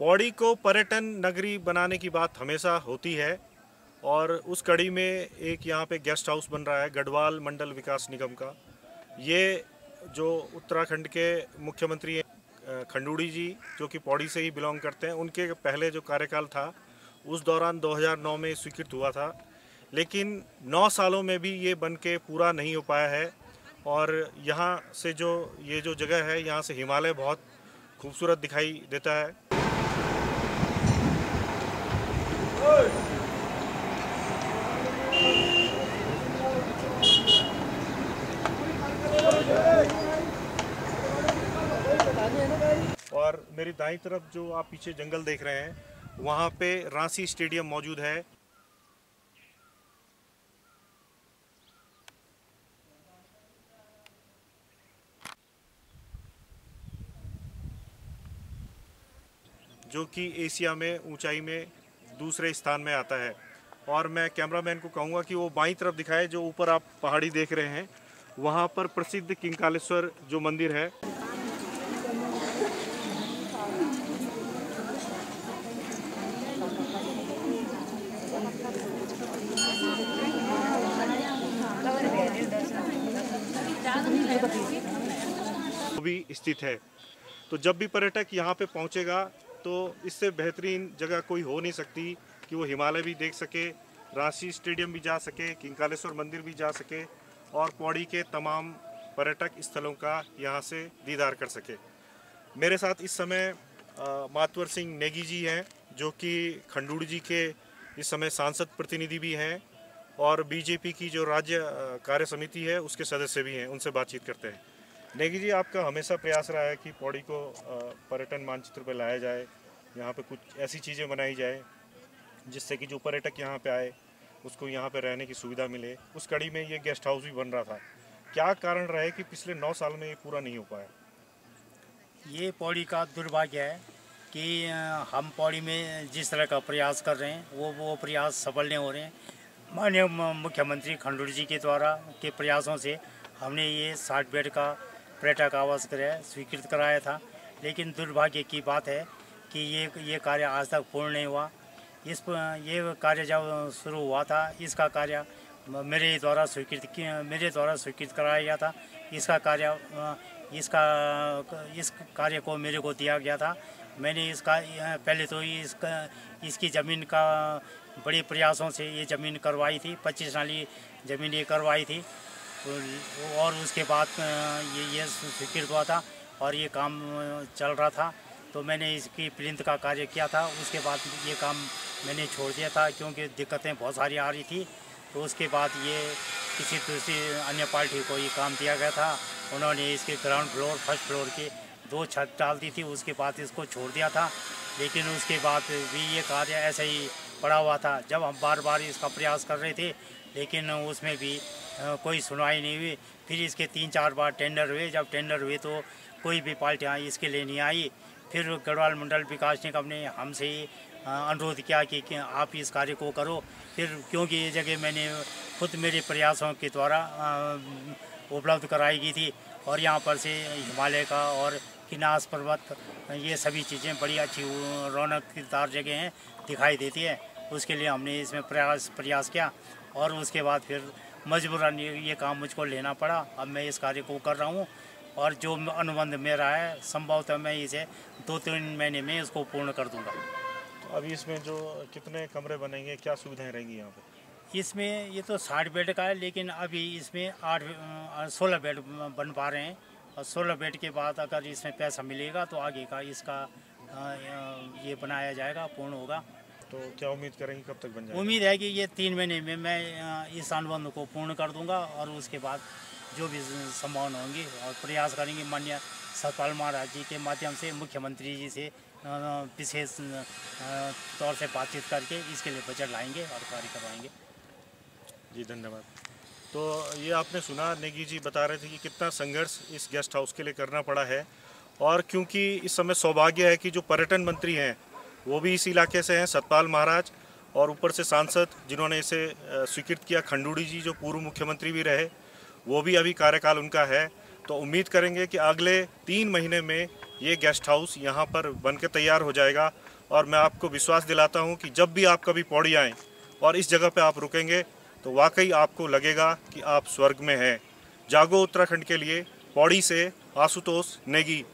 पौड़ी को पर्यटन नगरी बनाने की बात हमेशा होती है और उस कड़ी में एक यहाँ पे गेस्ट हाउस बन रहा है, गढ़वाल मंडल विकास निगम का। ये जो उत्तराखंड के मुख्यमंत्री हैं खंडूड़ी जी, जो कि पौड़ी से ही बिलोंग करते हैं, उनके पहले जो कार्यकाल था, उस दौरान 2009 में स्वीकृत हुआ था। लेकिन नौ सालों में भी ये बन के पूरा नहीं हो पाया है और यहाँ से जो, ये जो जगह है, यहाँ से हिमालय बहुत खूबसूरत दिखाई देता है। और मेरी दाई तरफ़ जो आप पीछे जंगल देख रहे हैं, वहाँ पे रांसी स्टेडियम मौजूद है। जो कि एशिया में, ऊंचाई में दूसरे स्थान में आता है। और मैं कैमरामैन को कहूँगा कि वो बाई तरफ़ दिखाए, जो ऊपर आप पहाड़ी देख रहे हैं, वहाँ पर प्रसिद्ध किंकालेश्वर जो मंदिर है भी स्थित है। तो जब भी पर्यटक यहाँ पे पहुँचेगा तो इससे बेहतरीन जगह कोई हो नहीं सकती कि वो हिमालय भी देख सके, रांची स्टेडियम भी जा सके, किंकालेश्वर मंदिर भी जा सके और पौड़ी के तमाम पर्यटक स्थलों का यहाँ से दीदार कर सके। मेरे साथ इस समय मातवर सिंह नेगी जी हैं, जो कि खंडूड़ जी के इस समय सांसद प्रतिनिधि भी हैं। और बीजेपी की जो राज्य कार्य समिति है, उसके सदस्य भी हैं, उनसे बातचीत करते हैं। नेगी जी, आपका हमेशा प्रयास रहा है कि पौड़ी को पर्यटन मानचित्र पर लाया जाए, यहाँ पे कुछ ऐसी चीज़ें बनाई जाए, जिससे कि जो पर्यटक यहाँ पे आए, उसको यहाँ पे रहने की सुविधा मिले। उस कड़ी में ये गेस्ट हाउस भी बन रहा था। क्या कारण रहे कि पिछले नौ साल में ये पूरा नहीं हो पाया? ये पौड़ी का दुर्भाग्य है कि हम पौड़ी में जिस तरह का प्रयास कर रहे हैं, वो वो प्रयास सफल नहीं हो रहे हैं। माननीय मुख्यमंत्री खंडूर जी के द्वारा के प्रयासों से हमने ये साठ बेड का पर्यटक आवास गृह स्वीकृत कराया था। लेकिन दुर्भाग्य की बात है कि ये ये कार्य आज तक पूर्ण नहीं हुआ। इस ये कार्य जब शुरू हुआ था, इसका कार्य मेरे द्वारा स्वीकृत मेरे द्वारा स्वीकृत कराया गया था। इसका कार्य इसका, इस कार्य को मेरे को दिया गया था। मैंने इसका पहले तो इसका, इसकी ज़मीन का बड़े प्रयासों से ये ज़मीन करवाई थी, पच्चीस नाली ज़मीन ये करवाई थी। और उसके बाद ये ये स्वीकृत हुआ था और ये काम चल रहा था। तो मैंने इसकी प्रिंट का कार्य किया था, उसके बाद ये काम मैंने छोड़ दिया था, क्योंकि दिक्कतें बहुत सारी आ रही थी। तो उसके बाद ये किसी दूसरी अन्य पार्टी को ये काम दिया गया था। उन्होंने इसके ग्राउंड फ्लोर, फ़र्स्ट फ्लोर के दो छत डाल दी थी उसके बाद इसको छोड़ दिया था। लेकिन उसके बाद भी ये कार्य ऐसे ही पड़ा हुआ था जब हम बार बार इसका प्रयास कर रहे थे। लेकिन उसमें भी कोई सुनवाई नहीं हुई। फिर इसके तीन चार बार टेंडर हुए। जब टेंडर हुए तो कोई भी पार्टियाँ इसके लिए नहीं आई। फिर गढ़वाल मंडल विकास निगम ने हमसे अनुरोध किया कि, कि आप इस कार्य को करो। फिर क्योंकि ये जगह मैंने खुद मेरे प्रयासों के द्वारा उपलब्ध कराई गई थी। और यहाँ पर से हिमालय का और किनास पर्वत ये सभी चीज़ें बड़ी अच्छी रौनकदार जगह हैं दिखाई देती है। उसके लिए हमने इसमें प्रयास प्रयास किया और उसके बाद फिर मजबूरन ये काम मुझको लेना पड़ा। अब मैं इस कार्य को कर रहा हूँ और जो अनुबंध मेरा है संभवतः मैं इसे दो तीन महीने में इसको पूर्ण कर दूँगा। तो अभी इसमें जो कितने कमरे बनेंगे क्या सुविधाएँ रहेंगी यहाँ पर इसमें ये तो साठ बेड का है लेकिन अभी इसमें आठ सोलह बेड बन पा रहे हैं। और सोलह बेड के बाद अगर इसमें पैसा मिलेगा तो आगे का इसका ये बनाया जाएगा पूर्ण होगा। तो क्या उम्मीद करेंगे कब तक बन जाएगा? उम्मीद है कि ये तीन महीने में मैं इस अनुबंध को पूर्ण कर दूँगा और उसके बाद जो भी संभावना होंगी और प्रयास करेंगे मान्य सतपाल महाराज जी के माध्यम से मुख्यमंत्री जी से विशेष तौर से बातचीत करके इसके लिए बजट लाएँगे और कार्य करवाएँगे। जी धन्यवाद। तो ये आपने सुना, नेगी जी बता रहे थे कि कितना संघर्ष इस गेस्ट हाउस के लिए करना पड़ा है। और क्योंकि इस समय सौभाग्य है कि जो पर्यटन मंत्री हैं, वो भी इस इलाके से हैं, सतपाल महाराज और ऊपर से सांसद जिन्होंने इसे स्वीकृत किया, खंडूड़ी जी जो पूर्व मुख्यमंत्री भी रहे, वो भी अभी कार्यकाल उनका है। तो उम्मीद करेंगे कि अगले तीन महीने में ये गेस्ट हाउस यहाँ पर बन तैयार हो जाएगा। और मैं आपको विश्वास दिलाता हूँ कि जब भी आप कभी पौड़ी आएँ और इस जगह पर आप रुकेंगे तो वाकई आपको लगेगा कि आप स्वर्ग में हैं। जागो उत्तराखंड के लिए, पौड़ी से आशुतोष नेगी।